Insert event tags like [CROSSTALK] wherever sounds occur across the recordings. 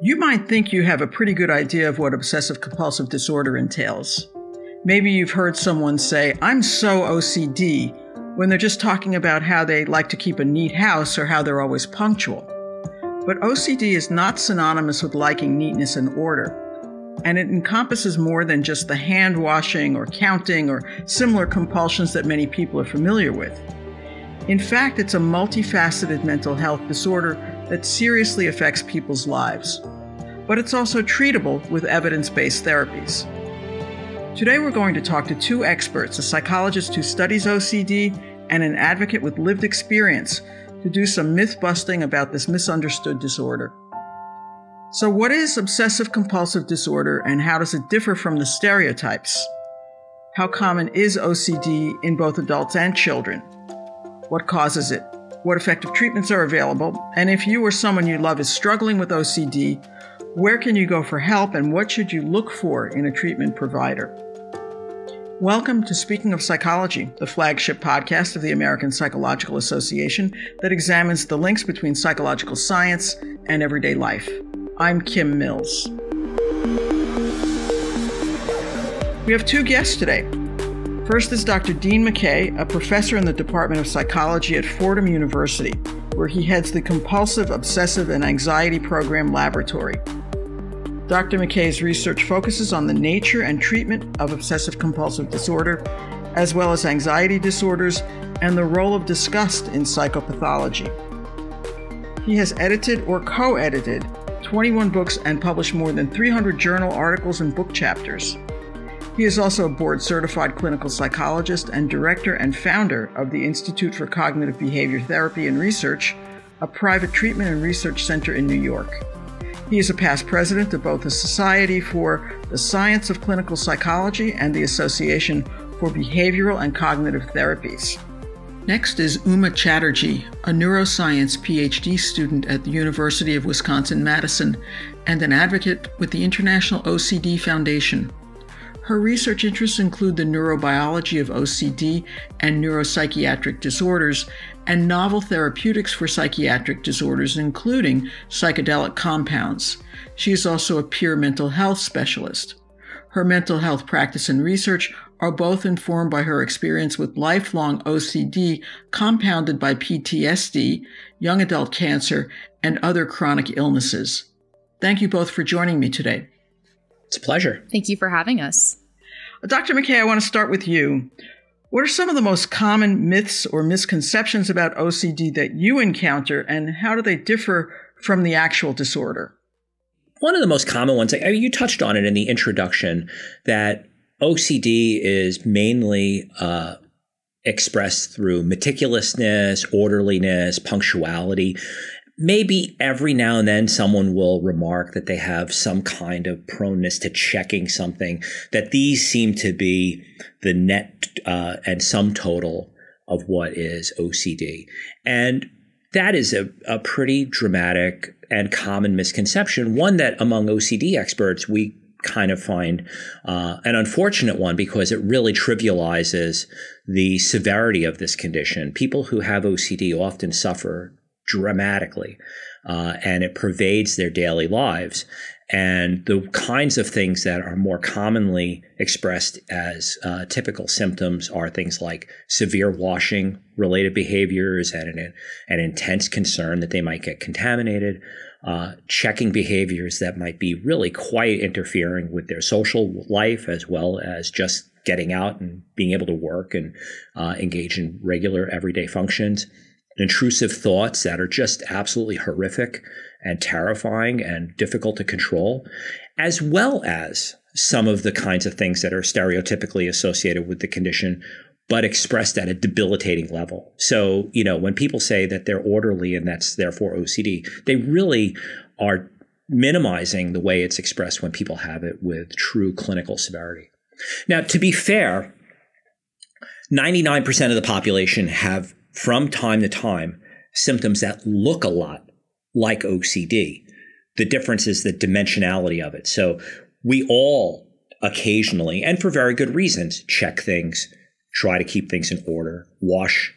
You might think you have a pretty good idea of what obsessive compulsive disorder entails. Maybe you've heard someone say, I'm so OCD, when they're just talking about how they like to keep a neat house or how they're always punctual. But OCD is not synonymous with liking neatness and order, and it encompasses more than just the hand washing or counting or similar compulsions that many people are familiar with. In fact, it's a multifaceted mental health disorder that seriously affects people's lives. But it's also treatable with evidence based therapies. Today, we're going to talk to two experts a psychologist who studies OCD and an advocate with lived experience to do some myth busting about this misunderstood disorder. So, what is obsessive compulsive disorder and how does it differ from the stereotypes? How common is OCD in both adults and children? What causes it? What effective treatments are available, and if you or someone you love is struggling with OCD, where can you go for help and what should you look for in a treatment provider? Welcome to Speaking of Psychology, the flagship podcast of the American Psychological Association that examines the links between psychological science and everyday life. I'm Kim Mills. We have two guests today First is Dr. Dean McKay, a professor in the Department of Psychology at Fordham University, where he heads the Compulsive, Obsessive, and Anxiety Program Laboratory. Dr. McKay's research focuses on the nature and treatment of obsessive compulsive disorder, as well as anxiety disorders and the role of disgust in psychopathology. He has edited or co edited 21 books and published more than 300 journal articles and book chapters. He is also a board certified clinical psychologist and director and founder of the Institute for Cognitive Behavior Therapy and Research, a private treatment and research center in New York. He is a past president of both the Society for the Science of Clinical Psychology and the Association for Behavioral and Cognitive Therapies. Next is Uma Chatterjee, a neuroscience PhD student at the University of Wisconsin Madison and an advocate with the International OCD Foundation. Her research interests include the neurobiology of OCD and neuropsychiatric disorders, and novel therapeutics for psychiatric disorders, including psychedelic compounds. She is also a peer mental health specialist. Her mental health practice and research are both informed by her experience with lifelong OCD compounded by PTSD, young adult cancer, and other chronic illnesses. Thank you both for joining me today. It's a pleasure. Thank you for having us. Dr. McKay, I want to start with you. What are some of the most common myths or misconceptions about OCD that you encounter, and how do they differ from the actual disorder? One of the most common ones, I mean, you touched on it in the introduction, that OCD is mainly uh, expressed through meticulousness, orderliness, punctuality maybe every now and then someone will remark that they have some kind of proneness to checking something, that these seem to be the net uh, and sum total of what is OCD. And that is a, a pretty dramatic and common misconception, one that among OCD experts we kind of find uh, an unfortunate one because it really trivializes the severity of this condition. People who have OCD often suffer dramatically. Uh, and it pervades their daily lives. And the kinds of things that are more commonly expressed as uh, typical symptoms are things like severe washing related behaviors and an, an intense concern that they might get contaminated, uh, checking behaviors that might be really quite interfering with their social life as well as just getting out and being able to work and uh, engage in regular everyday functions intrusive thoughts that are just absolutely horrific and terrifying and difficult to control, as well as some of the kinds of things that are stereotypically associated with the condition, but expressed at a debilitating level. So, you know, when people say that they're orderly and that's therefore OCD, they really are minimizing the way it's expressed when people have it with true clinical severity. Now, to be fair, 99% of the population have from time to time symptoms that look a lot like OCD. The difference is the dimensionality of it. So we all occasionally, and for very good reasons, check things, try to keep things in order, wash.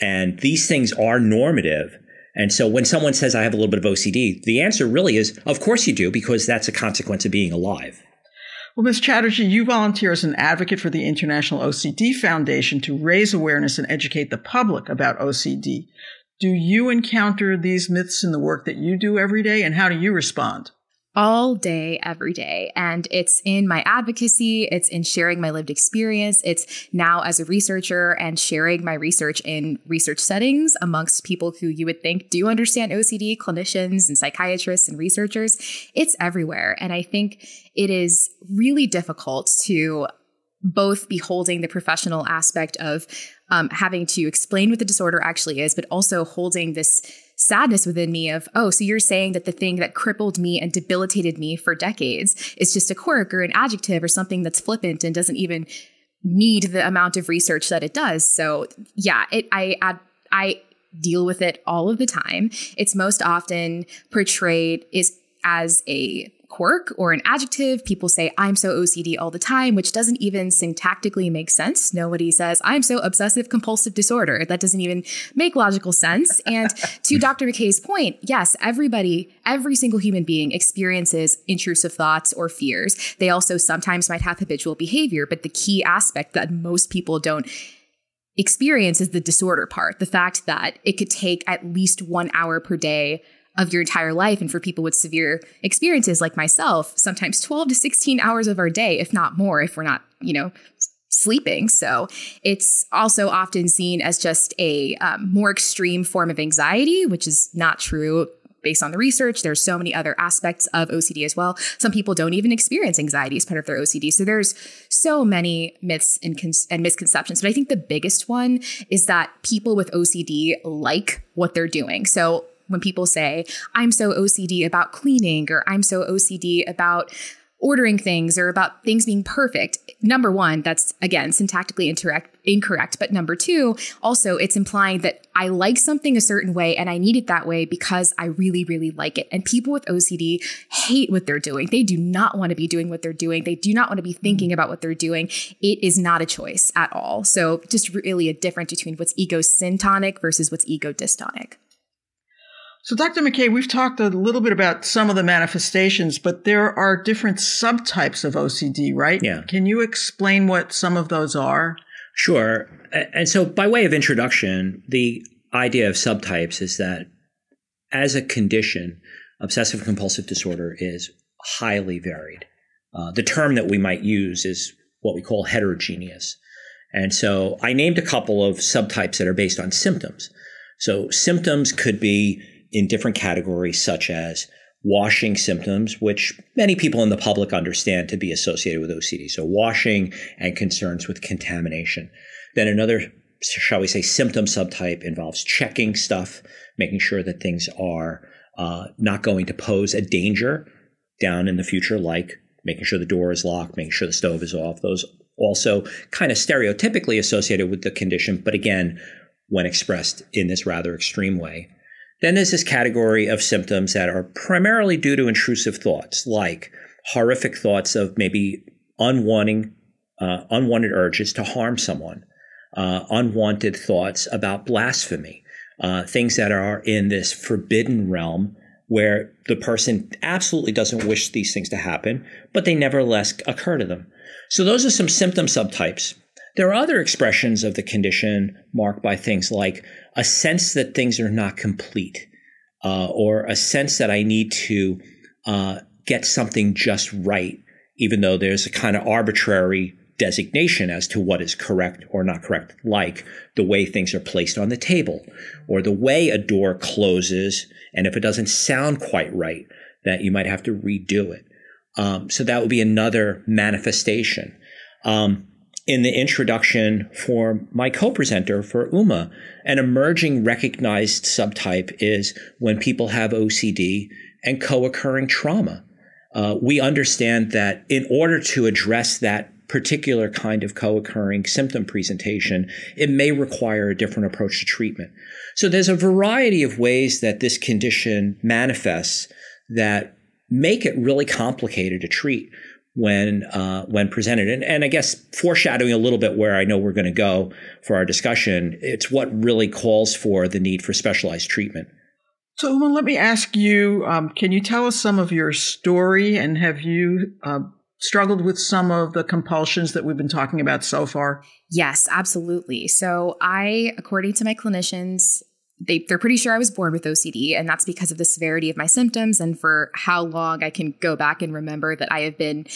And these things are normative And so when someone says, I have a little bit of OCD, the answer really is, of course you do, because that's a consequence of being alive. Well, Ms. Chatterjee, you volunteer as an advocate for the International OCD Foundation to raise awareness and educate the public about OCD. Do you encounter these myths in the work that you do every day, and how do you respond? All day, every day. And it's in my advocacy, it's in sharing my lived experience, it's now as a researcher and sharing my research in research settings amongst people who you would think do understand OCD, clinicians and psychiatrists and researchers. It's everywhere. And I think it is really difficult to both be holding the professional aspect of um, having to explain what the disorder actually is, but also holding this sadness within me of, oh, so you're saying that the thing that crippled me and debilitated me for decades is just a quirk or an adjective or something that's flippant and doesn't even need the amount of research that it does. So yeah, it I I, I deal with it all of the time. It's most often portrayed is as a quirk or an adjective. People say, I'm so OCD all the time, which doesn't even syntactically make sense. Nobody says, I'm so obsessive compulsive disorder. That doesn't even make logical sense. And to [LAUGHS] Dr. McKay's point, yes, everybody, every single human being experiences intrusive thoughts or fears. They also sometimes might have habitual behavior, but the key aspect that most people don't experience is the disorder part. The fact that it could take at least one hour per day of your entire life. And for people with severe experiences like myself, sometimes 12 to 16 hours of our day, if not more, if we're not, you know, sleeping. So it's also often seen as just a um, more extreme form of anxiety, which is not true based on the research. There's so many other aspects of OCD as well. Some people don't even experience anxiety as part of their OCD. So there's so many myths and, con- and misconceptions. But I think the biggest one is that people with OCD like what they're doing. So when people say, I'm so OCD about cleaning or I'm so OCD about ordering things or about things being perfect. Number one, that's again syntactically incorrect. But number two, also it's implying that I like something a certain way and I need it that way because I really, really like it. And people with OCD hate what they're doing. They do not want to be doing what they're doing. They do not want to be thinking about what they're doing. It is not a choice at all. So just really a difference between what's ego syntonic versus what's ego dystonic. So, Dr. McKay, we've talked a little bit about some of the manifestations, but there are different subtypes of OCD, right? Yeah. Can you explain what some of those are? Sure. And so, by way of introduction, the idea of subtypes is that as a condition, obsessive compulsive disorder is highly varied. Uh, the term that we might use is what we call heterogeneous. And so I named a couple of subtypes that are based on symptoms. So symptoms could be in different categories, such as washing symptoms, which many people in the public understand to be associated with OCD. So, washing and concerns with contamination. Then, another, shall we say, symptom subtype involves checking stuff, making sure that things are uh, not going to pose a danger down in the future, like making sure the door is locked, making sure the stove is off. Those also kind of stereotypically associated with the condition, but again, when expressed in this rather extreme way. Then there's this category of symptoms that are primarily due to intrusive thoughts, like horrific thoughts of maybe unwanting, uh, unwanted urges to harm someone, uh, unwanted thoughts about blasphemy, uh, things that are in this forbidden realm where the person absolutely doesn't wish these things to happen, but they nevertheless occur to them. So those are some symptom subtypes. There are other expressions of the condition marked by things like a sense that things are not complete, uh, or a sense that I need to uh, get something just right, even though there's a kind of arbitrary designation as to what is correct or not correct, like the way things are placed on the table, or the way a door closes, and if it doesn't sound quite right, that you might have to redo it. Um, so that would be another manifestation. Um, in the introduction for my co-presenter for UMA. An emerging recognized subtype is when people have OCD and co-occurring trauma. Uh, we understand that in order to address that particular kind of co-occurring symptom presentation, it may require a different approach to treatment. So there's a variety of ways that this condition manifests that make it really complicated to treat when uh, when presented. And, and I guess foreshadowing a little bit where I know we're going to go for our discussion, it's what really calls for the need for specialized treatment. So, Uma, let me ask you um, can you tell us some of your story and have you uh, struggled with some of the compulsions that we've been talking about so far? Yes, absolutely. So, I, according to my clinicians, they, they're pretty sure I was born with OCD, and that's because of the severity of my symptoms and for how long I can go back and remember that I have been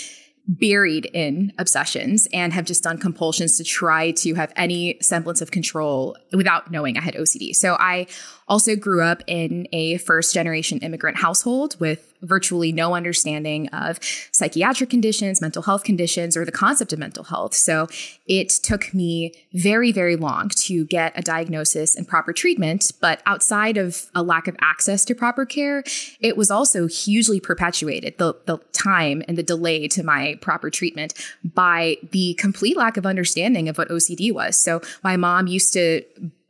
buried in obsessions and have just done compulsions to try to have any semblance of control without knowing I had OCD. So I also grew up in a first generation immigrant household with virtually no understanding of psychiatric conditions, mental health conditions, or the concept of mental health. So it took me very, very long to get a diagnosis and proper treatment. But outside of a lack of access to proper care, it was also hugely perpetuated the, the time and the delay to my proper treatment by the complete lack of understanding of what OCD was. So my mom used to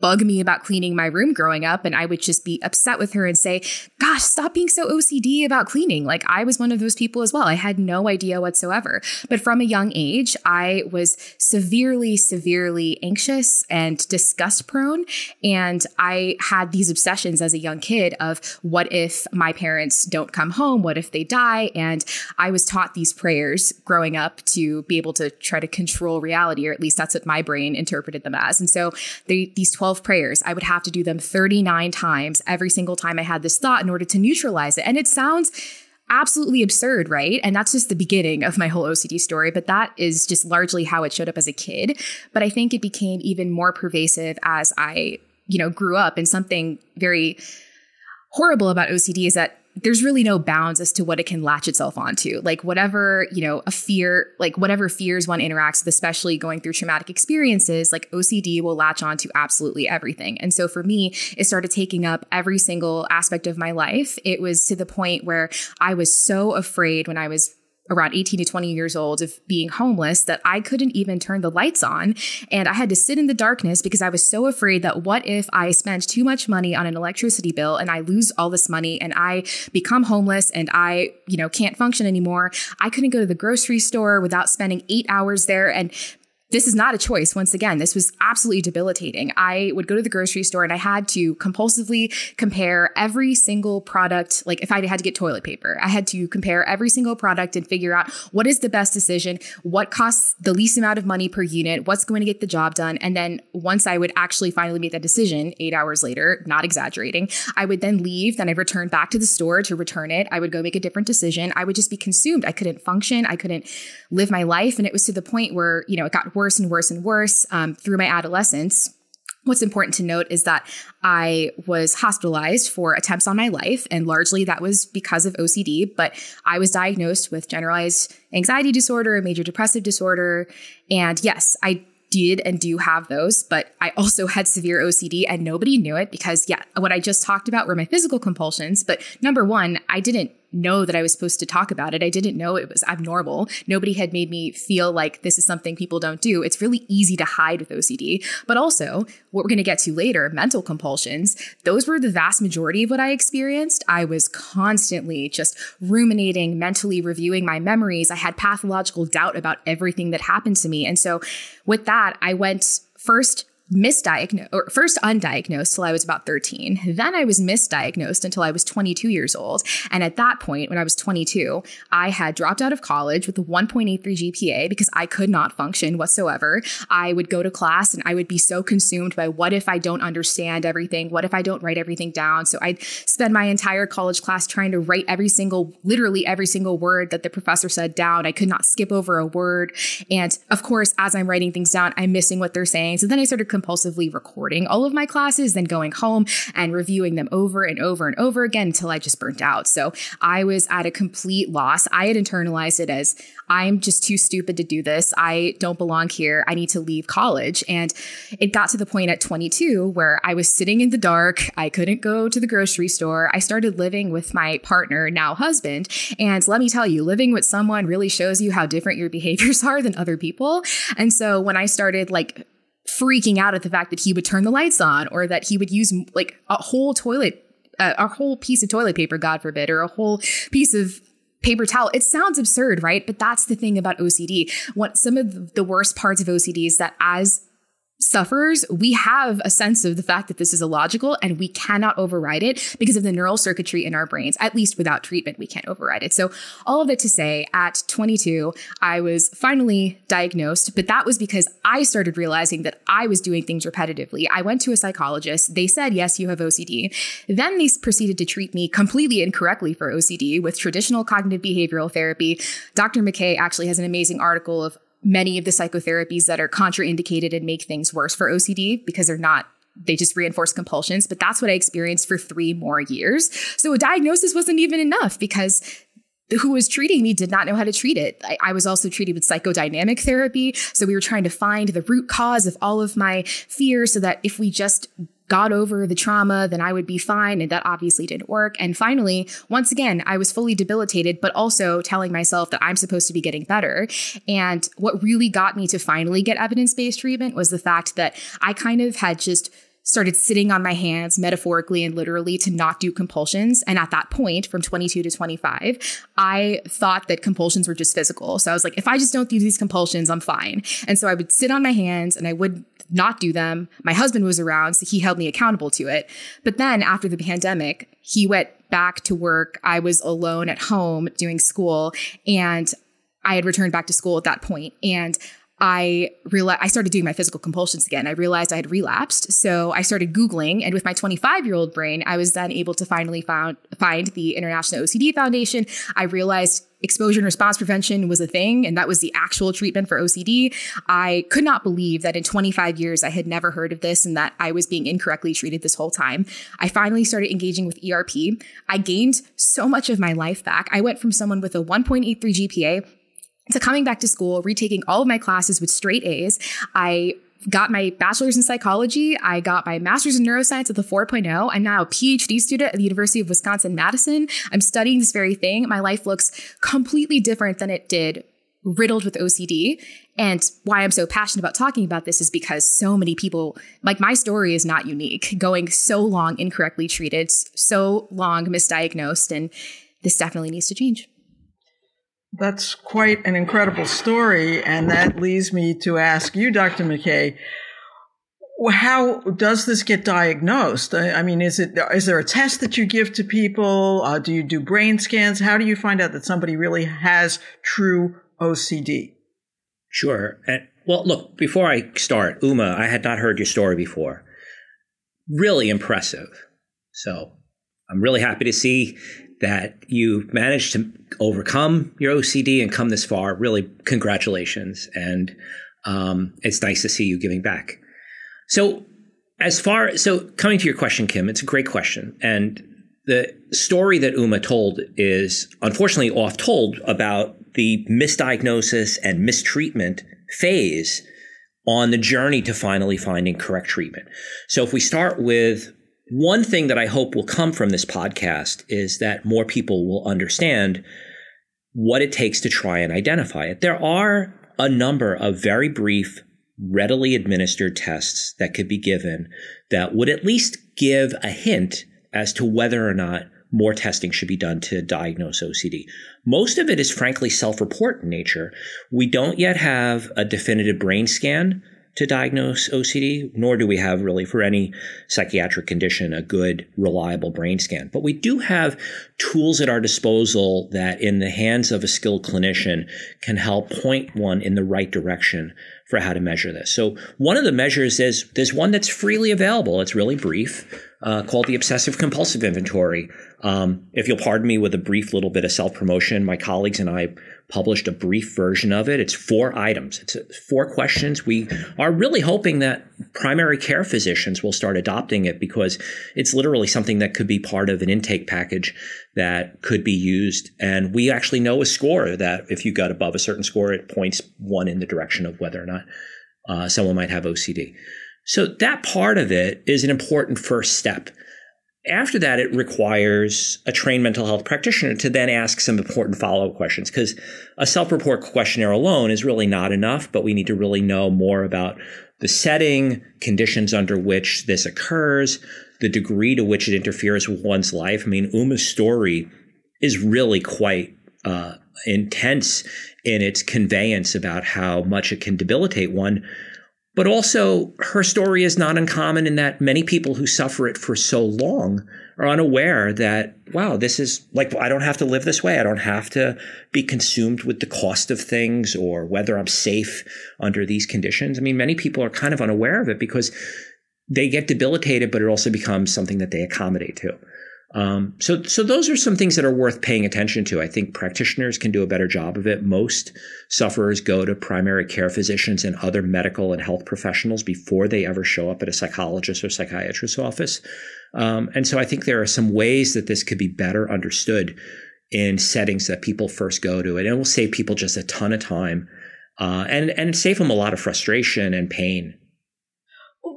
bug me about cleaning my room growing up. And I would just be upset with her and say, Gosh, stop being so OCD about cleaning. Like I was one of those people as well. I had no idea whatsoever. But from a young age, I was severely, severely anxious and disgust prone. And I had these obsessions as a young kid of what if my parents don't come home? What if they die? And I was taught these prayers growing up to be able to try to control reality, or at least that's what my brain interpreted them as. And so they, these 12 12 prayers. I would have to do them 39 times every single time I had this thought in order to neutralize it. And it sounds absolutely absurd, right? And that's just the beginning of my whole OCD story, but that is just largely how it showed up as a kid. But I think it became even more pervasive as I, you know, grew up and something very horrible about OCD is that there's really no bounds as to what it can latch itself onto. Like whatever, you know, a fear, like whatever fears one interacts with, especially going through traumatic experiences, like OCD will latch on to absolutely everything. And so for me, it started taking up every single aspect of my life. It was to the point where I was so afraid when I was around 18 to 20 years old of being homeless that I couldn't even turn the lights on. And I had to sit in the darkness because I was so afraid that what if I spend too much money on an electricity bill and I lose all this money and I become homeless and I, you know, can't function anymore. I couldn't go to the grocery store without spending eight hours there. And this is not a choice. Once again, this was absolutely debilitating. I would go to the grocery store and I had to compulsively compare every single product. Like if I had to get toilet paper, I had to compare every single product and figure out what is the best decision, what costs the least amount of money per unit, what's going to get the job done. And then once I would actually finally make that decision, eight hours later, not exaggerating, I would then leave. Then I'd return back to the store to return it. I would go make a different decision. I would just be consumed. I couldn't function. I couldn't live my life. And it was to the point where, you know, it got worse worse and worse and worse um, through my adolescence. What's important to note is that I was hospitalized for attempts on my life, and largely that was because of OCD. But I was diagnosed with generalized anxiety disorder, a major depressive disorder. And yes, I did and do have those, but I also had severe OCD and nobody knew it because, yeah, what I just talked about were my physical compulsions. But number one, I didn't know that I was supposed to talk about it. I didn't know it was abnormal. Nobody had made me feel like this is something people don't do. It's really easy to hide with OCD. But also, what we're going to get to later, mental compulsions, those were the vast majority of what I experienced. I was constantly just ruminating, mentally reviewing my memories. I had pathological doubt about everything that happened to me. And so with that, I went first misdiagnosed or first undiagnosed till I was about 13. Then I was misdiagnosed until I was 22 years old. And at that point, when I was 22, I had dropped out of college with a 1.83 GPA because I could not function whatsoever. I would go to class and I would be so consumed by what if I don't understand everything? What if I don't write everything down? So I'd spend my entire college class trying to write every single, literally every single word that the professor said down. I could not skip over a word. And of course, as I'm writing things down, I'm missing what they're saying. So then I started compulsively recording all of my classes, then going home and reviewing them over and over and over again until I just burnt out. So I was at a complete loss. I had internalized it as I'm just too stupid to do this. I don't belong here. I need to leave college. And it got to the point at 22 where I was sitting in the dark. I couldn't go to the grocery store. I started living with my partner, now husband. And let me tell you, living with someone really shows you how different your behaviors [LAUGHS] are than other people. And so when I started like freaking out at the fact that he would turn the lights on or that he would use like a whole toilet, uh, a whole piece of toilet paper, God forbid, or a whole piece of paper towel. It sounds absurd, right? But that's the thing about OCD. What some of the worst parts of OCD is that as sufferers, we have a sense of the fact that this is illogical and we cannot override it because of the neural circuitry in our brains. At least without treatment, we can't override it. So, all of that to say, at 22, I was finally diagnosed, but that was because I started realizing that I was doing things repetitively. I went to a psychologist. They said, yes, you have OCD. Then they proceeded to treat me completely incorrectly for OCD with traditional cognitive behavioral therapy. Dr. McKay actually has an amazing article of many of the psychotherapies that are contraindicated and make things worse for OCD because they're not they just reinforce compulsions. But that's what I experienced for three more years. So a diagnosis wasn't even enough because who was treating me did not know how to treat it. I, I, was also treated with psychodynamic therapy. So we were trying to find the root cause of all of my fears so that if we just got over the trauma, then I would be fine. And that obviously didn't work. And finally, once again, I was fully debilitated, but also telling myself that I'm supposed to be getting better. And what really got me to finally get evidence based treatment was the fact that I kind of had just started sitting on my hands metaphorically and literally to not do compulsions. And at that point, from 22 to 25, I thought that compulsions were just physical. So I was like, if I just don't do these compulsions, I'm fine. And so I would sit on my hands and I would not do them. My husband was around, so he held me accountable to it. But then after the pandemic, he went back to work. I was alone at home doing school and I had returned back to school at that point and I realized I started doing my physical compulsions again. I realized I had relapsed. So I started Googling. And with my 25 year old brain, I was then able to finally found, find the International OCD Foundation. I realized exposure and response prevention was a thing, and that was the actual treatment for OCD. I could not believe that in 25 years I had never heard of this and that I was being incorrectly treated this whole time. I finally started engaging with ERP. I gained so much of my life back. I went from someone with a 1.83 GPA to coming back to school, retaking all of my classes with straight A's. I got my bachelor's in psychology. I got my master's in neuroscience at the 4.0. I'm now a PhD student at the University of Wisconsin Madison. I'm studying this very thing. My life looks completely different than it did riddled with OCD. And why I'm so passionate about talking about this is because so many people, like my story is not unique, going so long incorrectly treated, so long misdiagnosed, and this definitely needs to change. That's quite an incredible story. And that leads me to ask you, Dr. McKay, how does this get diagnosed? I mean, is it is there a test that you give to people? Uh, do you do brain scans? How do you find out that somebody really has true OCD? Sure. And, well, look, before I start, Uma, I had not heard your story before. Really impressive. So I'm really happy to see that you've managed to overcome your OCD and come this far. Really, congratulations. And um, it's nice to see you giving back. So, as far so coming to your question, Kim, it's a great question, and the story that Uma told is unfortunately oft told about the misdiagnosis and mistreatment phase on the journey to finally finding correct treatment. So, if we start with one thing that I hope will come from this podcast is that more people will understand what it takes to try and identify it. There are a number of very brief, readily administered tests that could be given that would at least give a hint as to whether or not more testing should be done to diagnose OCD. Most of it is frankly self report in nature. We don't yet have a definitive brain scan to diagnose OCD, nor do we have really for any psychiatric condition a good, reliable brain scan. But we do have tools at our disposal that, in the hands of a skilled clinician, can help point one in the right direction for how to measure this. So, one of the measures is there's one that's freely available. It's really brief, uh, called the Obsessive Compulsive Inventory. Um, if you'll pardon me with a brief little bit of self promotion, my colleagues and I published a brief version of it. It's four items, it's four questions. We are really hoping that primary care physicians will start adopting it because it's literally something that could be part of an intake package that could be used. And we actually know a score that if you got above a certain score, it points one in the direction of whether or not uh, someone might have OCD. So that part of it is an important first step. After that, it requires a trained mental health practitioner to then ask some important follow up questions because a self report questionnaire alone is really not enough, but we need to really know more about the setting, conditions under which this occurs, the degree to which it interferes with one's life. I mean, Uma's story is really quite uh, intense in its conveyance about how much it can debilitate one But also, her story is not uncommon in that many people who suffer it for so long are unaware that, wow, this is like, I don't have to live this way. I don't have to be consumed with the cost of things or whether I'm safe under these conditions. I mean, many people are kind of unaware of it because they get debilitated, but it also becomes something that they accommodate to. Um, so, so those are some things that are worth paying attention to. I think practitioners can do a better job of it. Most sufferers go to primary care physicians and other medical and health professionals before they ever show up at a psychologist or psychiatrist's office. Um, and so I think there are some ways that this could be better understood in settings that people first go to. And it will save people just a ton of time uh, and, and save them a lot of frustration and pain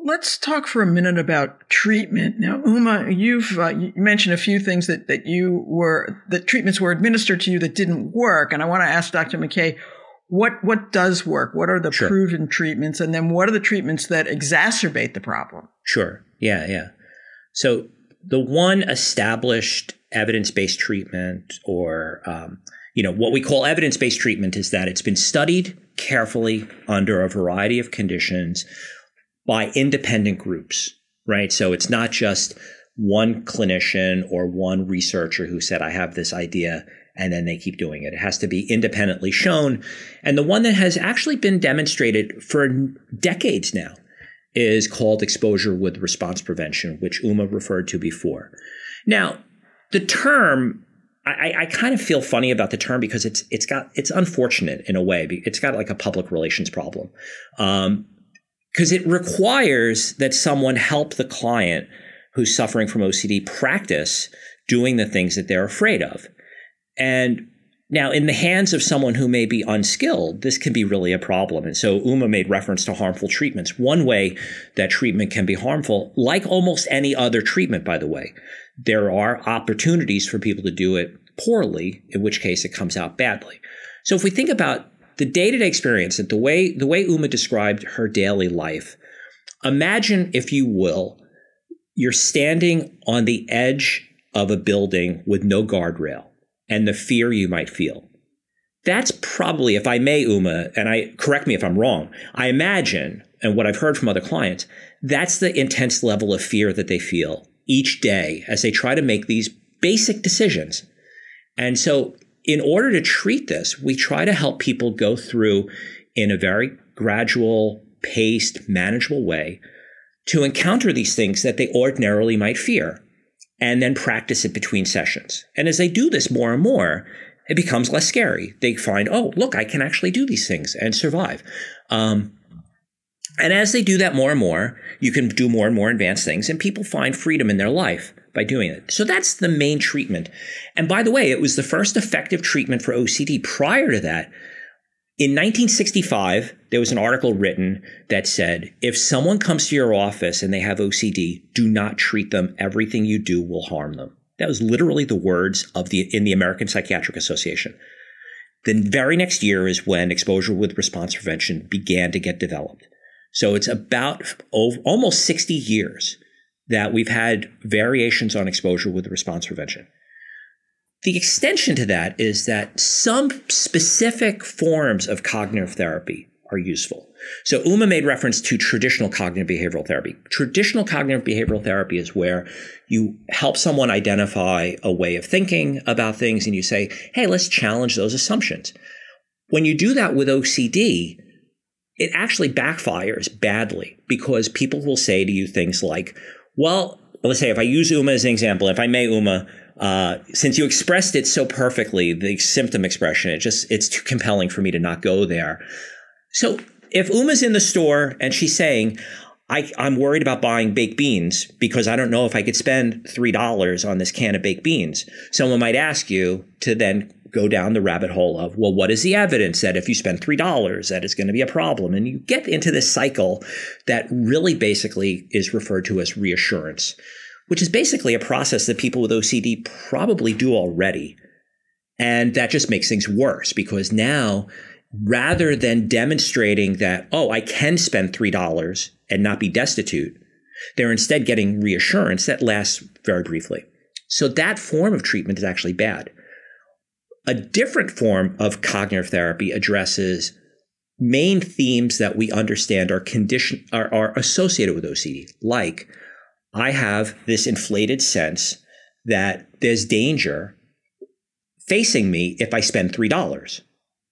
Let's talk for a minute about treatment. Now, Uma, you've uh, you mentioned a few things that, that you were, that treatments were administered to you that didn't work. And I want to ask Dr. McKay, what, what does work? What are the sure. proven treatments? And then what are the treatments that exacerbate the problem? Sure. Yeah. Yeah. So the one established evidence-based treatment or, um, you know, what we call evidence-based treatment is that it's been studied carefully under a variety of conditions by independent groups, right? So it's not just one clinician or one researcher who said, I have this idea, and then they keep doing it. It has to be independently shown. And the one that has actually been demonstrated for decades now is called exposure with response prevention, which Uma referred to before. Now, the term I, I, kind of feel funny about the term because it's it's got it's unfortunate in a way. It's got like a public relations problem. Um, because it requires that someone help the client who's suffering from OCD practice doing the things that they're afraid of. And now, in the hands of someone who may be unskilled, this can be really a problem. And so Uma made reference to harmful treatments. One way that treatment can be harmful, like almost any other treatment, by the way, there are opportunities for people to do it poorly, in which case it comes out badly. So if we think about the day-to-day experience that the way the way Uma described her daily life. Imagine, if you will, you're standing on the edge of a building with no guardrail and the fear you might feel. That's probably, if I may, Uma, and I correct me if I'm wrong, I imagine, and what I've heard from other clients, that's the intense level of fear that they feel each day as they try to make these basic decisions. And so in order to treat this, we try to help people go through in a very gradual, paced, manageable way to encounter these things that they ordinarily might fear and then practice it between sessions. And as they do this more and more, it becomes less scary. They find, oh, look, I can actually do these things and survive. Um, and as they do that more and more, you can do more and more advanced things, and people find freedom in their life by doing it. So that's the main treatment. And by the way, it was the first effective treatment for OCD. Prior to that, in 1965, there was an article written that said if someone comes to your office and they have OCD, do not treat them. Everything you do will harm them. That was literally the words of the in the American Psychiatric Association. The very next year is when exposure with response prevention began to get developed. So it's about oh, almost 60 years that we've had variations on exposure with response prevention. The extension to that is that some specific forms of cognitive therapy are useful. So Uma made reference to traditional cognitive behavioral therapy. Traditional cognitive behavioral therapy is where you help someone identify a way of thinking about things and you say, hey, let's challenge those assumptions. When you do that with OCD, it actually backfires badly because people will say to you things like, well, let's say if I use Uma as an example, if I may, Uma, uh, since you expressed it so perfectly, the symptom expression, it just it's too compelling for me to not go there. So if Uma's in the store and she's saying, I, am worried about buying baked beans because I don't know if I could spend three dollars on this can of baked beans. Someone might ask you to then go down the rabbit hole of, well, what is the evidence that if you spend $3, that is going to be a problem? And you get into this cycle that really basically is referred to as reassurance, which is basically a process that people with OCD probably do already. And that just makes things worse because now, rather than demonstrating that, oh, I can spend $3 and not be destitute, they're instead getting reassurance that lasts very briefly. So that form of treatment is actually bad. A different form of cognitive therapy addresses main themes that we understand are condition are, are associated with OCD. Like, I have this inflated sense that there's danger facing me if I spend three dollars.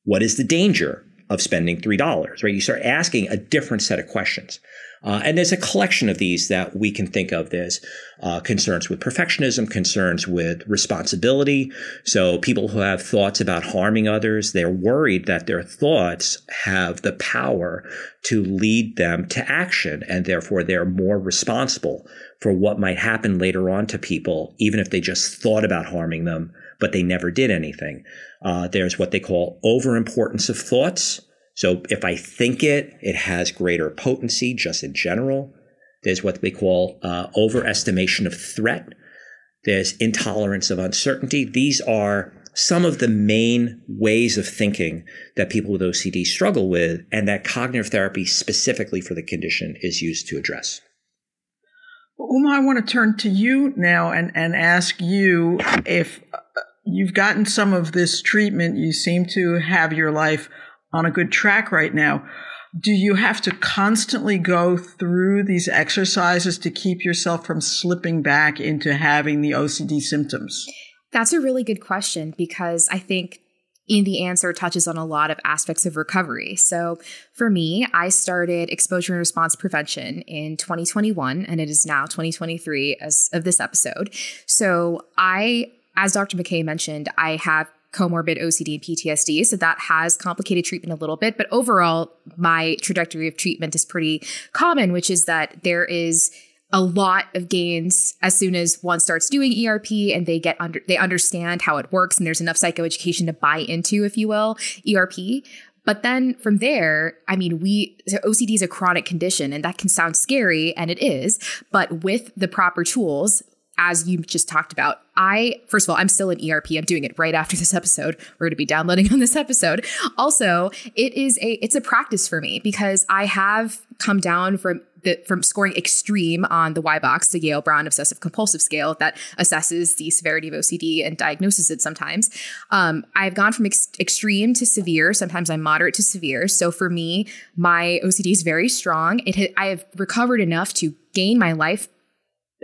What is the danger of spending three dollars? Right? You start asking a different set of questions. Uh, and there's a collection of these that we can think of. There's uh, concerns with perfectionism, concerns with responsibility. So people who have thoughts about harming others, they're worried that their thoughts have the power to lead them to action, and therefore they're more responsible for what might happen later on to people, even if they just thought about harming them, but they never did anything. Uh, there's what they call overimportance of thoughts. So if I think it, it has greater potency just in general. There's what we call uh, overestimation of threat. There's intolerance of uncertainty. These are some of the main ways of thinking that people with OCD struggle with, and that cognitive therapy specifically for the condition is used to address. Uma, I want to turn to you now and, and ask you if uh, you've gotten some of this treatment, you seem to have your life on a good track right now. Do you have to constantly go through these exercises to keep yourself from slipping back into having the OCD symptoms? That's a really good question because I think in the answer touches on a lot of aspects of recovery. So for me, I started exposure and response prevention in 2021 and it is now 2023 as of this episode. So I as Dr. McKay mentioned, I have comorbid OCD and PTSD. So that has complicated treatment a little bit. But overall, my trajectory of treatment is pretty common, which is that there is a lot of gains as soon as one starts doing ERP and they get under they understand how it works and there's enough psychoeducation to buy into, if you will, ERP. But then from there, I mean, we, so OCD is a chronic condition and that can sound scary and it is, but with the proper tools, as you just talked about, I, first of all, I'm still in ERP. I'm doing it right after this episode. We're going to be downloading on this episode. Also, it is a, it's a practice for me because I have come down from the, from scoring extreme on the Y-BOCS, the Yale Brown Obsessive Compulsive Scale that assesses the severity of OCD and diagnoses it sometimes. Um, I've gone from ex- extreme to severe. Sometimes I'm moderate to severe. So for me, my OCD is very strong. It I have recovered enough to gain my life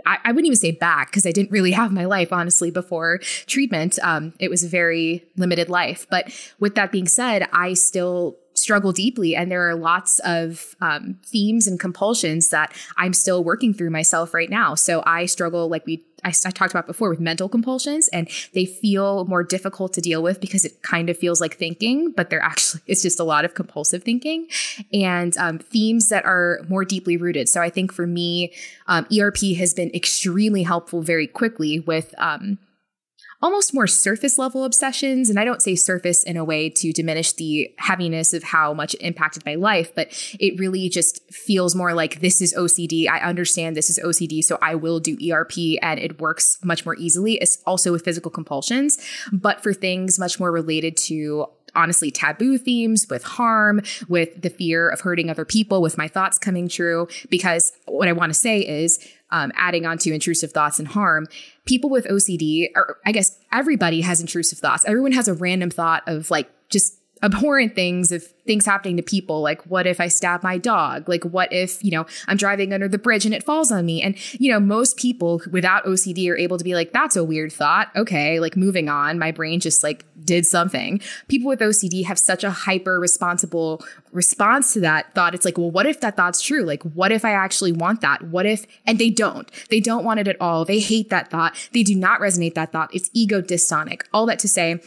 I, I wouldn't even say back because I didn't really have my life, honestly, before treatment. Um, it was a very limited life. But with that being said, I still struggle deeply and there are lots of um, themes and compulsions that i'm still working through myself right now. So i struggle like we I, I, talked about before with mental compulsions and they feel more difficult to deal with because it kind of feels like thinking but they're actually it's just a lot of compulsive thinking and um, themes that are more deeply rooted. So i think for me um, erp has been extremely helpful very quickly with um, almost more surface level obsessions. And I don't say surface in a way to diminish the heaviness of how much it impacted my life, but it really just feels more like this is OCD. I understand this is OCD, so I will do ERP and it works much more easily. It's also with physical compulsions, but for things much more related to honestly taboo themes with harm, with the fear of hurting other people, with my thoughts coming true. Because what I want to say is, um, adding on to intrusive thoughts and harm, people with OCD, or I guess everybody has intrusive thoughts. Everyone has a random thought of like just abhorrent things of things happening to people like what if i stab my dog? Like what if you know i'm driving under the bridge and it falls on me? And you know most people without ocd are able to be like that's a weird thought. Okay like moving on. My brain just like did something. People with ocd have such a hyper responsible response to that thought. It's like well what if that thought's true? Like what if i actually want that? What if and they don't. They don't want it at all. They hate that thought. They do not resonate that thought. It's ego dystonic all that to say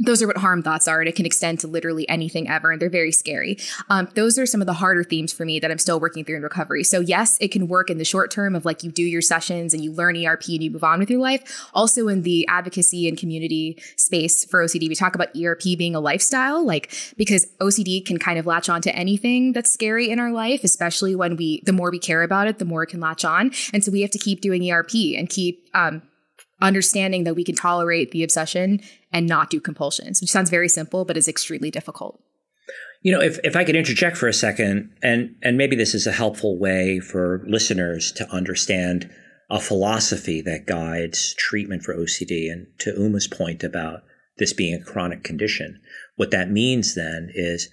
those are what harm thoughts are, and it can extend to literally anything ever, and they're very scary. Um, those are some of the harder themes for me that I'm still working through in recovery. So, yes, it can work in the short term of like you do your sessions and you learn ERP and you move on with your life. Also, in the advocacy and community space for OCD, we talk about ERP being a lifestyle, like because OCD can kind of latch on to anything that's scary in our life, especially when we, the more we care about it, the more it can latch on. And so we have to keep doing ERP and keep um, understanding that we can tolerate the obsession and not do compulsions, which sounds very simple, but is extremely difficult. You know, if, if I could interject for a second, and, and maybe this is a helpful way for listeners to understand a philosophy that guides treatment for OCD. And to Uma's point about this being a chronic condition, what that means then is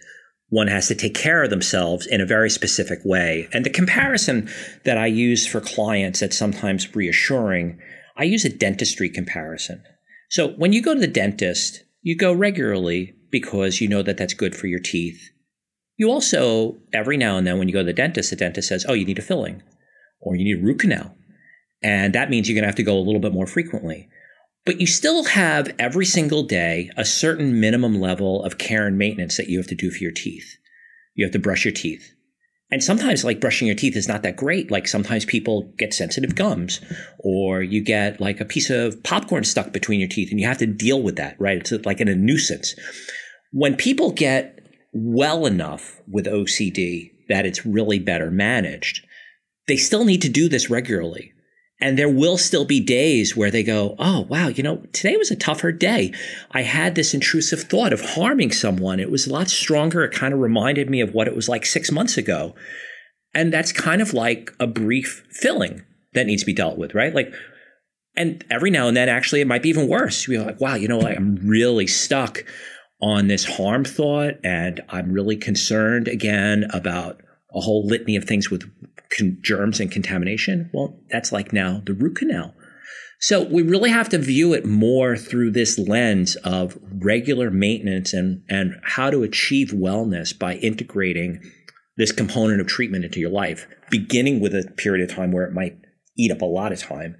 one has to take care of themselves in a very specific way. And the comparison that I use for clients that's sometimes reassuring, I use a dentistry comparison. So when you go to the dentist, you go regularly because you know that that's good for your teeth. You also, every now and then, when you go to the dentist, the dentist says, Oh, you need a filling or you need a root canal. And that means you're going to have to go a little bit more frequently. But you still have every single day a certain minimum level of care and maintenance that you have to do for your teeth. You have to brush your teeth. And sometimes, like brushing your teeth is not that great. Like sometimes people get sensitive gums, or you get like a piece of popcorn stuck between your teeth, and you have to deal with that, right? It's like a nuisance. When people get well enough with OCD that it's really better managed, they still need to do this regularly. And there will still be days where they go, Oh, wow, you know, today was a tougher day. I had this intrusive thought of harming someone. It was a lot stronger. It kind of reminded me of what it was like six months ago. And that's kind of like a brief filling that needs to be dealt with, right? Like, and every now and then, actually, it might be even worse. You're like, wow, you know, like, I'm really stuck on this harm thought, and I'm really concerned again about a whole litany of things with con- germs and contamination, well, that's like now the root canal. So we really have to view it more through this lens of regular maintenance and, and how to achieve wellness by integrating this component of treatment into your life, beginning with a period of time where it might eat up a lot of time,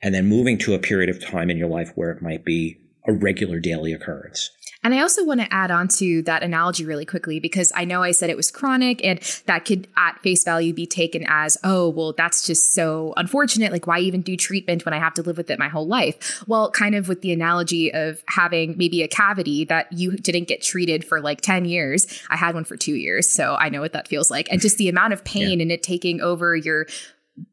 and then moving to a period of time in your life where it might be a regular daily occurrence. And I also want to add on to that analogy really quickly because I know I said it was chronic and that could at face value be taken as, oh, well, that's just so unfortunate. Like, why even do treatment when I have to live with it my whole life? Well, kind of with the analogy of having maybe a cavity that you didn't get treated for like 10 years. I had one for two years, so I know what that feels like. And just the amount of pain yeah. and it taking over your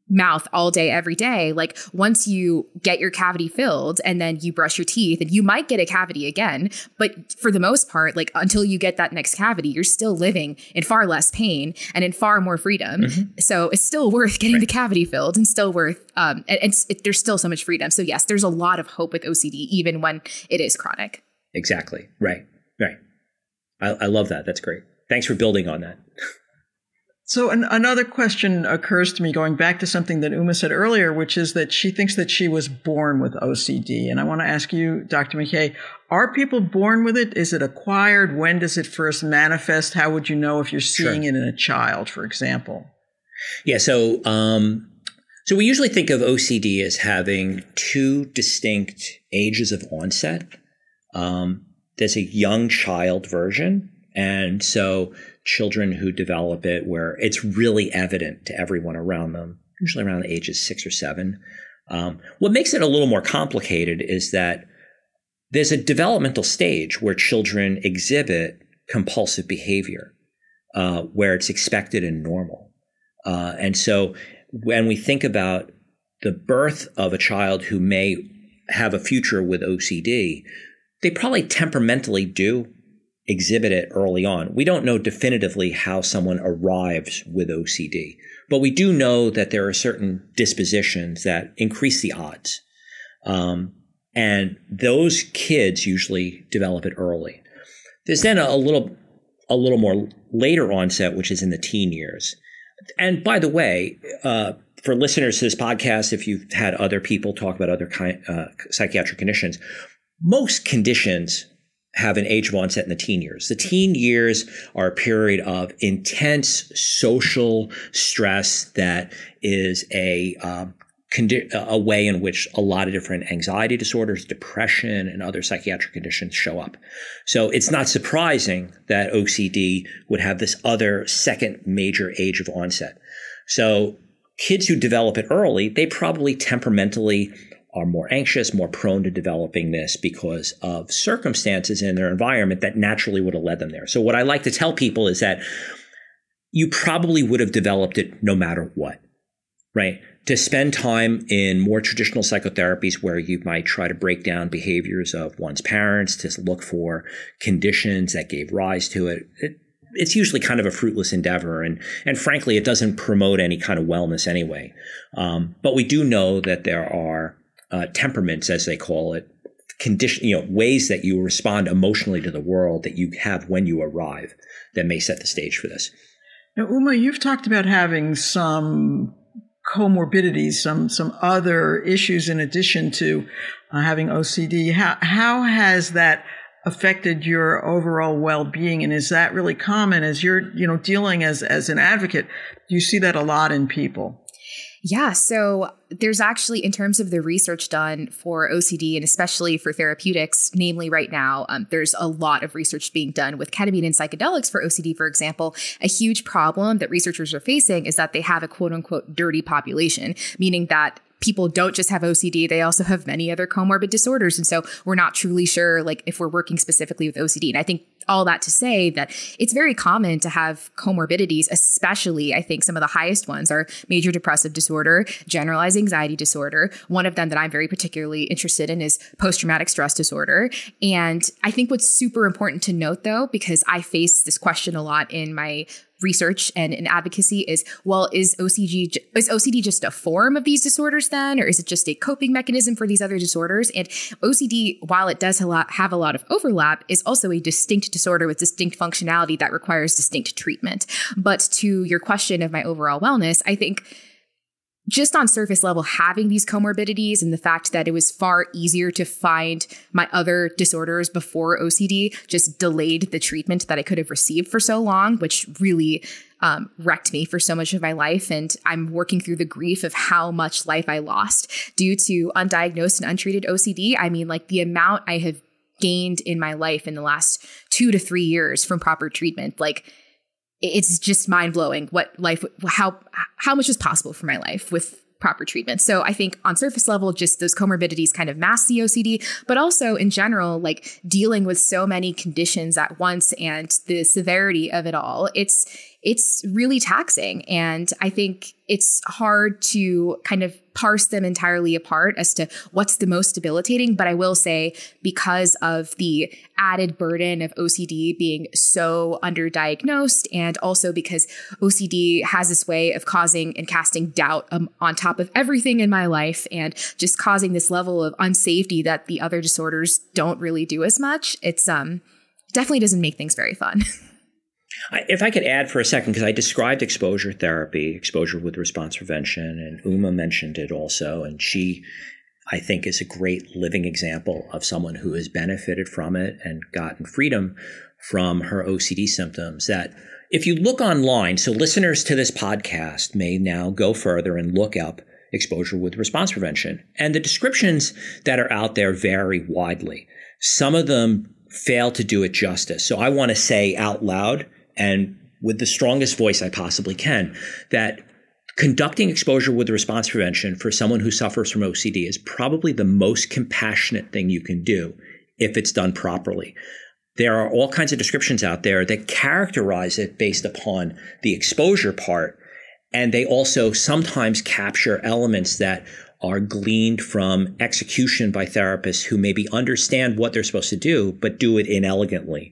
mouth all day every day. Like once you get your cavity filled and then you brush your teeth and you might get a cavity again but for the most part like until you get that next cavity you're still living in far less pain and in far more freedom. Mm-hmm. so it's still worth getting right. the cavity filled and still worth um and, it, there's still so much freedom. So yes there's a lot of hope with ocd even when it is chronic. Exactly. Right. Right. I, I love that. That's great. Thanks for building on that [LAUGHS] So an, another question occurs to me going back to something that Uma said earlier, which is that she thinks that she was born with OCD. And I want to ask you, Dr. McKay, are people born with it? Is it acquired? When does it first manifest? How would you know if you're seeing sure. it in a child, for example? Yeah. So, um, so we usually think of OCD as having two distinct ages of onset. Um, there's a young child version. And so children who develop it where it's really evident to everyone around them, usually around the ages six or seven. Um, what makes it a little more complicated is that there's a developmental stage where children exhibit compulsive behavior, uh, where it's expected and normal. Uh, and so when we think about the birth of a child who may have a future with OCD, they probably temperamentally do exhibit it early on. We don't know definitively how someone arrives with OCD, but we do know that there are certain dispositions that increase the odds. Um, and those kids usually develop it early. There's then a, a little, a little more later onset, which is in the teen years. And by the way, uh, for listeners to this podcast, if you've had other people talk about other kind, uh, psychiatric conditions, most conditions have an age of onset in the teen years. The teen years are a period of intense social stress that is a um, condi- a way in which a lot of different anxiety disorders, depression, and other psychiatric conditions show up. So it's not surprising that OCD would have this other second major age of onset. So kids who develop it early, they probably temperamentally are more anxious, more prone to developing this because of circumstances in their environment that naturally would have led them there. So, what I like to tell people is that you probably would have developed it no matter what, right? To spend time in more traditional psychotherapies where you might try to break down behaviors of one's parents, to look for conditions that gave rise to it, it it's usually kind of a fruitless endeavor, and and frankly, it doesn't promote any kind of wellness anyway. Um, but we do know that there are uh, temperaments, as they call it, condition, you know, ways that you respond emotionally to the world that you have when you arrive that may set the stage for this. Now, Uma, you've talked about having some comorbidities, some some other issues in addition to uh, having OCD. How how has that affected your overall well-being and is that really common as you're you know dealing as as an advocate do you see that a lot in people yeah. So there's actually, in terms of the research done for OCD and especially for therapeutics, namely right now, um, there's a lot of research being done with ketamine and psychedelics for OCD, for example. A huge problem that researchers are facing is that they have a quote unquote dirty population, meaning that people don't just have OCD, they also have many other comorbid disorders. And so we're not truly sure like if we're working specifically with OCD. And I think all that to say that it's very common to have comorbidities, especially I think some of the highest ones are major depressive disorder, generalized anxiety disorder. One of them that I'm very particularly interested in is post traumatic stress disorder. And I think what's super important to note though, because I face this question a lot in my research and in advocacy is well is OCD is OCD just a form of these disorders then or is it just a coping mechanism for these other disorders? And OCD while it does have a lot of overlap is also a distinct disorder with distinct functionality that requires distinct treatment. But to your question of my overall wellness I think just on surface level, having these comorbidities and the fact that it was far easier to find my other disorders before OCD just delayed the treatment that I could have received for so long, which really um, wrecked me for so much of my life. And I'm working through the grief of how much life I lost due to undiagnosed and untreated OCD. I mean, like the amount I have gained in my life in the last two to three years from proper treatment, like it's just mind blowing what life how how much is possible for my life with proper treatment. So I think on surface level, just those comorbidities kind of mask the OCD, but also in general, like dealing with so many conditions at once and the severity of it all, it's it's really taxing. And I think it's hard to kind of parse them entirely apart as to what's the most debilitating. But I will say, because of the added burden of OCD being so underdiagnosed, and also because OCD has this way of causing and casting doubt um, on top of everything in my life and just causing this level of unsafety that the other disorders don't really do as much, it's um definitely doesn't make things very fun. [LAUGHS] If I could add for a second, because I described exposure therapy, exposure with response prevention, and Uma mentioned it also, and she, I think, is a great living example of someone who has benefited from it and gotten freedom from her OCD symptoms. That if you look online, so listeners to this podcast may now go further and look up exposure with response prevention. And the descriptions that are out there vary widely. Some of them fail to do it justice. So I want to say out loud and with the strongest voice I possibly can that conducting exposure with response prevention for someone who suffers from OCD is probably the most compassionate thing you can do if it's done properly. There are all kinds of descriptions out there that characterize it based upon the exposure part. And they also sometimes capture elements that are gleaned from execution by therapists who maybe understand what they're supposed to do, but do it inelegantly.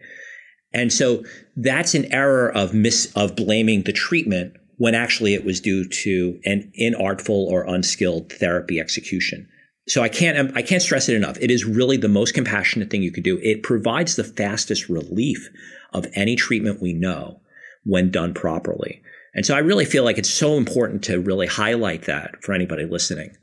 And so that's an error of mis of blaming the treatment when actually it was due to an inartful or unskilled therapy execution. So I can't I can't stress it enough. It is really the most compassionate thing you could do. It provides the fastest relief of any treatment we know when done properly. And so I really feel like it's so important to really highlight that for anybody listening.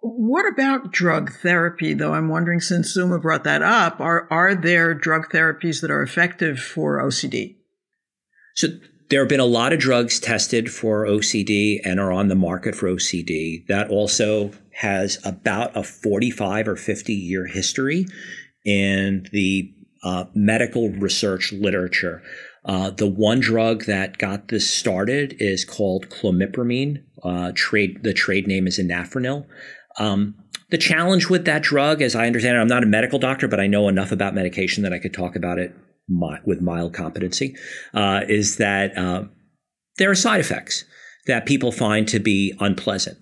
What about drug therapy, though? I'm wondering, since Uma brought that up, are, are there drug therapies that are effective for OCD? So there have been a lot of drugs tested for OCD and are on the market for OCD. That also has about a 45 or 50 year history in the uh, medical research literature. Uh, the one drug that got this started is called clomipramine. Uh, trade the trade name is Anafranil. Um, the challenge with that drug, as I understand it, I'm not a medical doctor, but I know enough about medication that I could talk about it with mild competency, uh, is that uh, there are side effects that people find to be unpleasant.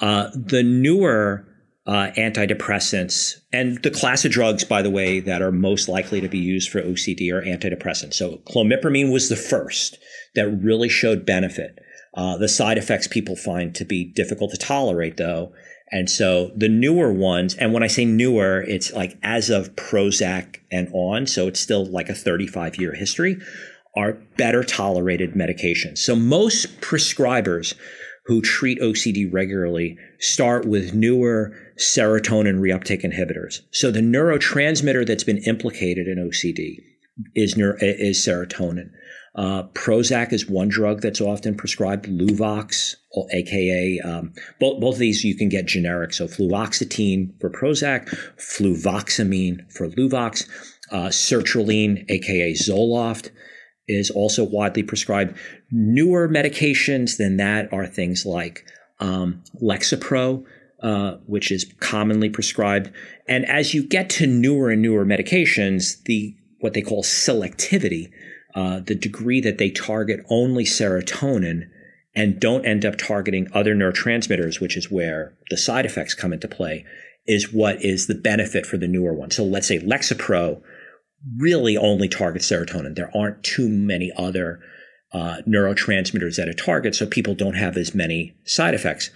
Uh, the newer uh, antidepressants and the class of drugs, by the way, that are most likely to be used for OCD are antidepressants. So clomipramine was the first that really showed benefit. Uh, the side effects people find to be difficult to tolerate, though, And so the newer ones, and when I say newer, it's like as of Prozac and on, so it's still like a 35 year history, are better tolerated medications. So most prescribers who treat OCD regularly start with newer serotonin reuptake inhibitors. So the neurotransmitter that's been implicated in OCD is, neuro, is serotonin. Uh, Prozac is one drug that's often prescribed. Luvox, aka um, both, both of these you can get generic. So fluoxetine for Prozac, fluvoxamine for Luvox, uh, sertraline, aka Zoloft, is also widely prescribed. Newer medications than that are things like um, Lexapro, uh, which is commonly prescribed. And as you get to newer and newer medications, the what they call selectivity uh, the degree that they target only serotonin and don't end up targeting other neurotransmitters, which is where the side effects come into play, is what is the benefit for the newer one. So let's say Lexapro really only targets serotonin. There aren't too many other uh, neurotransmitters that it targets, so people don't have as many side effects.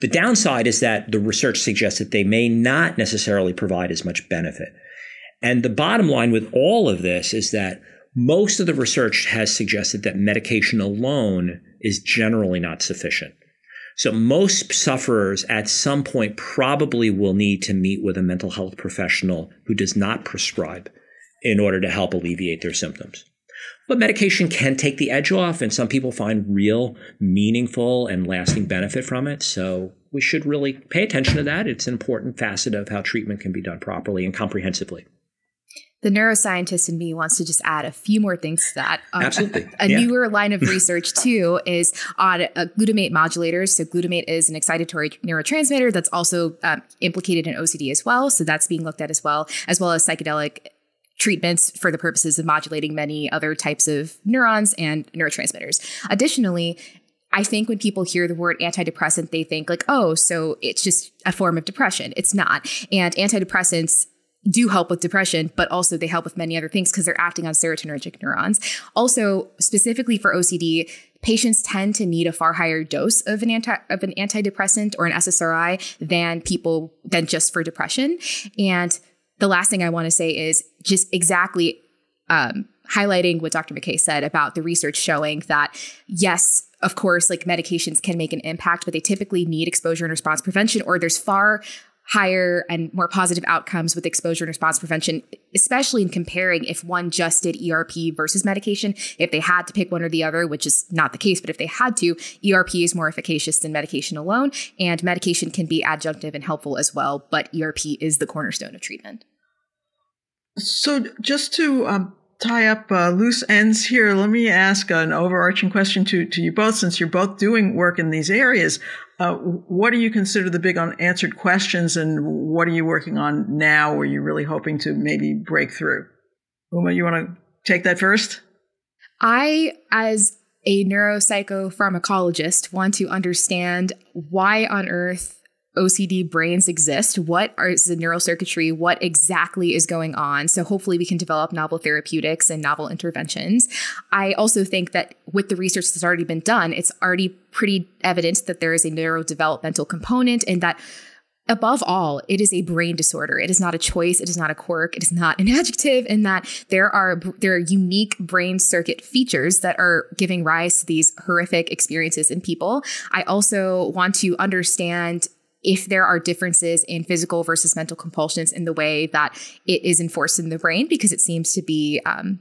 The downside is that the research suggests that they may not necessarily provide as much benefit. And the bottom line with all of this is that most of the research has suggested that medication alone is generally not sufficient. So most sufferers at some point probably will need to meet with a mental health professional who does not prescribe in order to help alleviate their symptoms. But medication can take the edge off, and some people find real, meaningful, and lasting benefit from it. So we should really pay attention to that. It's an important facet of how treatment can be done properly and comprehensively the neuroscientist in me wants to just add a few more things to that. Um, Absolutely. A, a yeah. newer line of [LAUGHS] research too is on uh, glutamate modulators. So glutamate is an excitatory neurotransmitter that's also um, implicated in OCD as well. So that's being looked at as well, as well as psychedelic treatments for the purposes of modulating many other types of neurons and neurotransmitters. Additionally, I think when people hear the word antidepressant, they think like, oh, so it's just a form of depression. It's not. And antidepressants do help with depression, but also they help with many other things because they're acting on serotonergic neurons. Also, specifically for OCD, patients tend to need a far higher dose of an anti of an antidepressant or an SSRI than people than just for depression. And the last thing I want to say is just exactly um, highlighting what Dr. McKay said about the research showing that yes, of course, like medications can make an impact, but they typically need exposure and response prevention, or there's far higher and more positive outcomes with exposure and response prevention, especially in comparing if one just did ERP versus medication. If they had to pick one or the other, which is not the case, but if they had to, ERP is more efficacious than medication alone, and medication can be adjunctive and helpful as well, but ERP is the cornerstone of treatment. So, just to um, tie up uh, loose ends here, let me ask an overarching question to, to you both, since you're both doing work in these areas. Uh, what do you consider the big unanswered questions, and what are you working on now? Where you're really hoping to maybe break through? Uma, you want to take that first? I, as a neuropsychopharmacologist, want to understand why on earth OCD brains exist, what what is the neural circuitry, what exactly is going on. So hopefully we can develop novel therapeutics and novel interventions. I also think that with the research that's already been done, it's already pretty evident that there is a neurodevelopmental component and that above all, it is a brain disorder. It is not a choice. It is not a quirk. It is not an [LAUGHS] adjective. In that there are there are unique brain circuit features that are giving rise to these horrific experiences in people. I also want to understand if there are differences in physical versus mental compulsions in the way that it is enforced in the brain, because it seems to be um,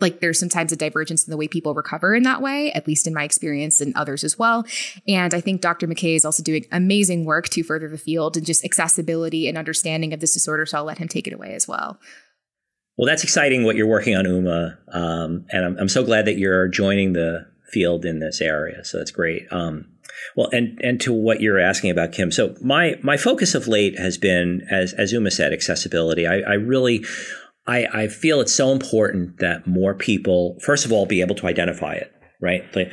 like there's sometimes a divergence in the way people recover in that way, at least in my experience and others as well. And I think Dr. McKay is also doing amazing work to further the field and just accessibility and understanding of this disorder. So I'll let him take it away as well. Well, that's exciting what you're working on, Uma. Um, and I'm, I'm so glad that you're joining the field in this area. So that's great. Um, well, and and to what you're asking about, Kim. So my my focus of late has been, as as Uma said, accessibility. I, I really. I, I feel it's so important that more people, first of all, be able to identify it, right? The,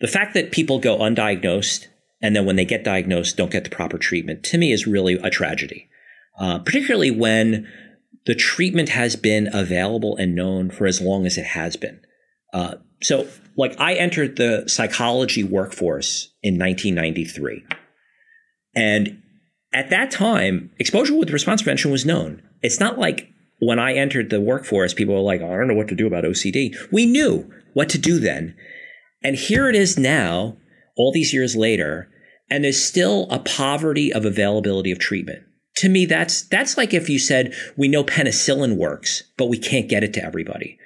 the fact that people go undiagnosed and then when they get diagnosed, don't get the proper treatment, to me is really a tragedy, uh, particularly when the treatment has been available and known for as long as it has been. Uh, so like I entered the psychology workforce in 1993. And at that time, exposure with response prevention was known. It's not like when I entered the workforce, people were like, oh, I don't know what to do about OCD. We knew what to do then. And here it is now, all these years later, and there's still a poverty of availability of treatment. To me, that's that's like if you said we know penicillin works, but we can't get it to everybody.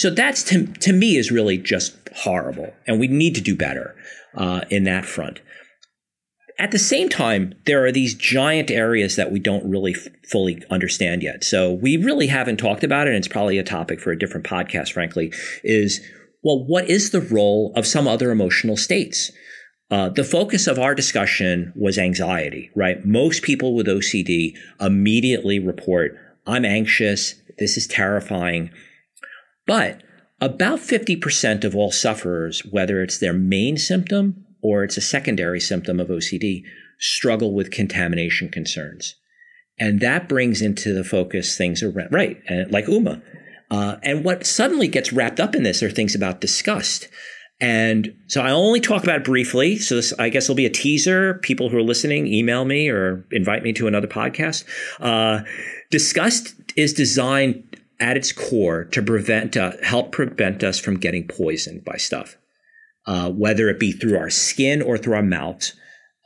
So that's to, to me is really just horrible, and we need to do better uh, in that front. At the same time, there are these giant areas that we don't really f- fully understand yet. So we really haven't talked about it. And it's probably a topic for a different podcast, frankly, is well, what is the role of some other emotional states? Uh, the focus of our discussion was anxiety, right? Most people with OCD immediately report, I'm anxious. This is terrifying. But about 50% of all sufferers, whether it's their main symptom or it's a secondary symptom of OCD, struggle with contamination concerns. And that brings into the focus things around, right, like Uma. Uh, and what suddenly gets wrapped up in this are things about disgust. And so I only talk about it briefly. So this, I guess, will be a teaser. People who are listening, email me or invite me to another podcast. Uh, disgust is designed at its core to prevent, uh, help prevent us from getting poisoned by stuff uh, whether it be through our skin or through our mouth.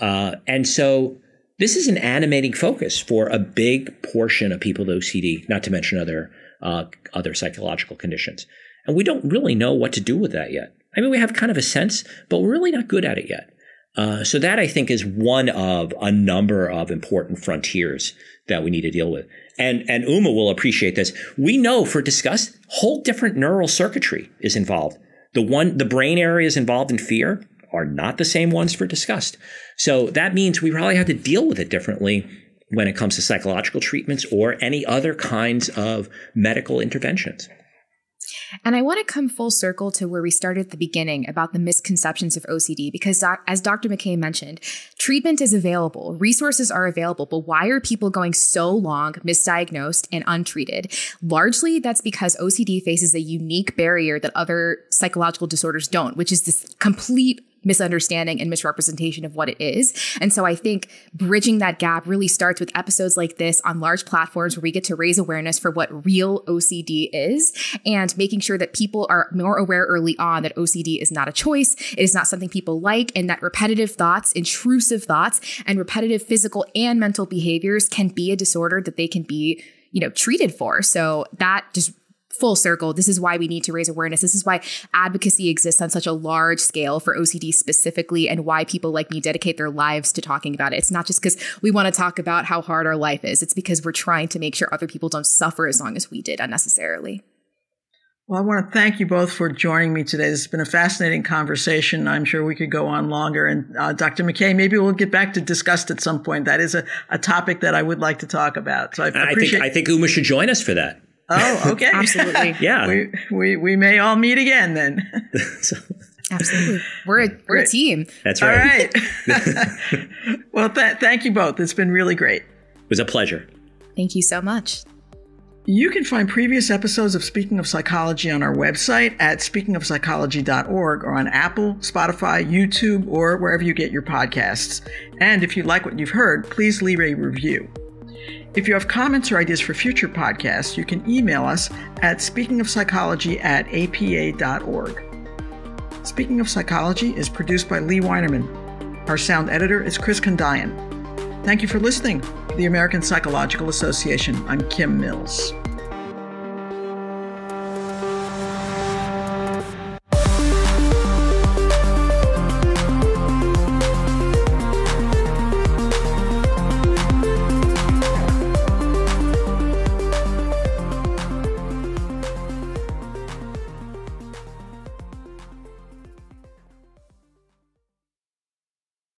Uh, and so this is an animating focus for a big portion of people with OCD, not to mention other uh, other psychological conditions. And we don't really know what to do with that yet. I mean, we have kind of a sense, but we're really not good at it yet. Uh, so that I think is one of a number of important frontiers that we need to deal with. And and Uma will appreciate this. We know for disgust, whole different neural circuitry is involved. The one, the brain areas involved in fear are not the same ones for disgust. So that means we probably have to deal with it differently when it comes to psychological treatments or any other kinds of medical interventions. And I want to come full circle to where we started at the beginning about the misconceptions of OCD, because as Dr. McKay mentioned, treatment is available, resources are available, but why are people going so long misdiagnosed and untreated? Largely, that's because OCD faces a unique barrier that other psychological disorders don't, which is this complete misunderstanding and misrepresentation of what it is. And so I think bridging that gap really starts with episodes like this on large platforms where we get to raise awareness for what real OCD is and making sure that people are more aware early on that OCD is not a choice. It is not something people like and that repetitive thoughts, intrusive thoughts and repetitive physical and mental behaviors can be a disorder that they can be you know treated for so that just full circle. This is why we need to raise awareness. This is why advocacy exists on such a large scale for OCD specifically, and why people like me dedicate their lives to talking about it. It's not just because we want to talk about how hard our life is, it's because we're trying to make sure other people don't suffer as long as we did unnecessarily. Well, I want to thank you both for joining me today. This has been a fascinating conversation. I'm sure we could go on longer. And uh, Dr. McKay, maybe we'll get back to disgust at some point. That is a, a topic that I would like to talk about. So I, I think I think Uma should join us for that. Oh, [LAUGHS] okay. Absolutely. [LAUGHS] yeah. We, we, we may all meet again then. [LAUGHS] so. Absolutely. We're a, we're a team. That's right. All right. well, th- thank you both. It's been really great. It was a pleasure. Thank you so much. You can find previous episodes of Speaking of Psychology on our website at speakingofpsychology.org or on Apple, Spotify, YouTube, or wherever you get your podcasts. And if you like what you've heard, please leave a review. If you have comments or ideas for future podcasts, you can email us at speakingofpsychology at apa.org. Speaking of Psychology is produced by Lea Winerman. Our sound editor is Chris Condayan. Thank you for listening. The American Psychological Association. I'm Kim Mills.